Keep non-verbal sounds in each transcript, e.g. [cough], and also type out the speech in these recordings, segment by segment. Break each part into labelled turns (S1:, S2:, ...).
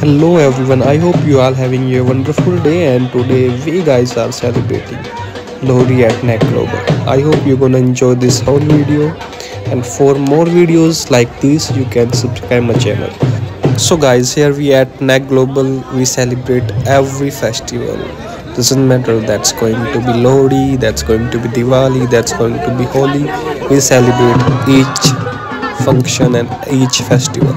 S1: hello everyone i hope you all having a wonderful day and today we guys are celebrating Lohri at Global. I hope you're gonna enjoy this whole video and for more videos like this you can subscribe my channel. So guys here we at Knack Global we celebrate every festival. Doesn't matter that's going to be Lohri, that's going to be Diwali, that's going to be Holi. We celebrate each function and each festival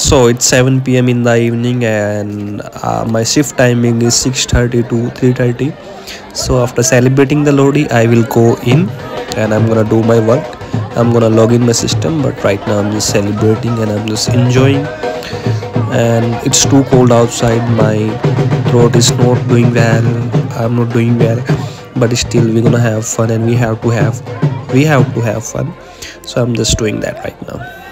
S1: so it's 7 p.m in the evening and uh, my shift timing is 6:30 to 3:30 so after celebrating the Lohri i will go in and i'm gonna do my work. I'm gonna log in my system but right now i'm just celebrating and i'm just enjoying. And it's too cold outside. My throat is not doing well. I'm not doing well. But still we're gonna have fun and we have to have we have to have fun. So i'm just doing that right now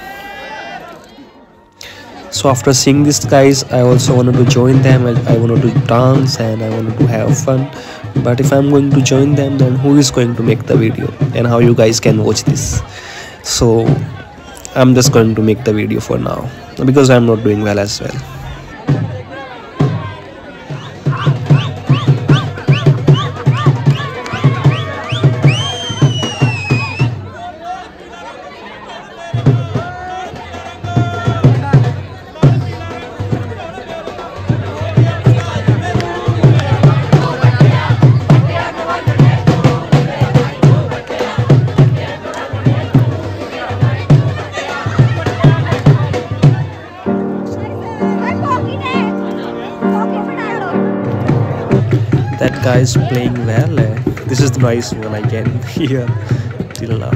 S1: so after seeing these guys i also wanted to join them. I wanted to dance and i wanted to have fun. But if i'm going to join them then who is going to make the video? And how you guys can watch this? So i'm just going to make the video for now because i'm not doing well as well that guy is playing well eh? this is the nice one i can [laughs] hear till now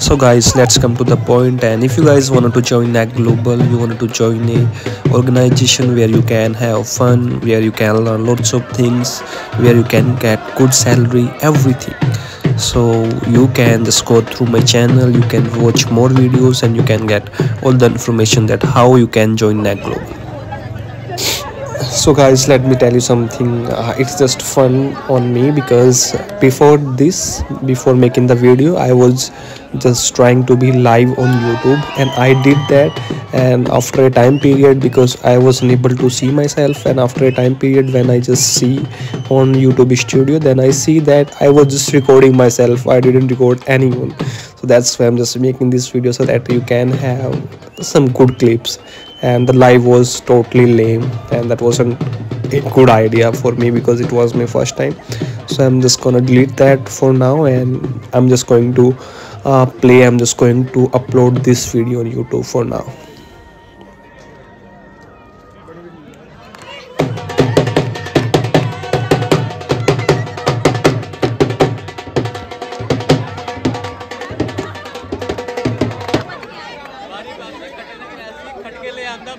S1: so guys let's come to the point and if you guys wanted to join Knack global you wanted to join a organization where you can have fun where you can learn lots of things where you can get good salary everything so you can just go through my channel you can watch more videos and you can get all the information that how you can join Knack global so guys let me tell you something. Uh, it's just fun on me because before this before making the video i was just trying to be live on youtube. And i did that. And after a time period because i wasn't able to see myself and after a time period when i just see on youtube studio then i see that i was just recording myself. I didn't record anyone so that's why i'm just making this video so that you can have some good clips. And the live was totally lame and that wasn't a good idea for me because it was my first time. So i'm just gonna delete that for now and i'm just going to uh, play i'm just going to upload this video on youtube for now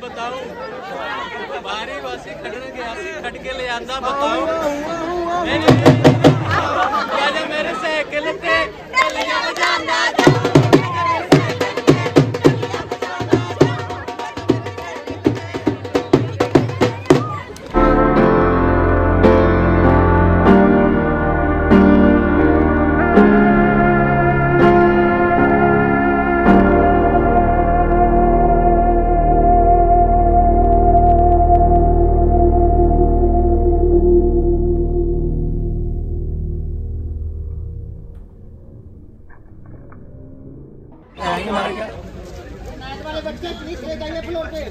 S2: बताओ बारी वासी खड़ने के आसी खट के ले आंदा बताओ मेरे से अकेले ते कलियाँ बजाना
S3: वाले बच्चे प्लीज़ ले जाइए फ्लोर पे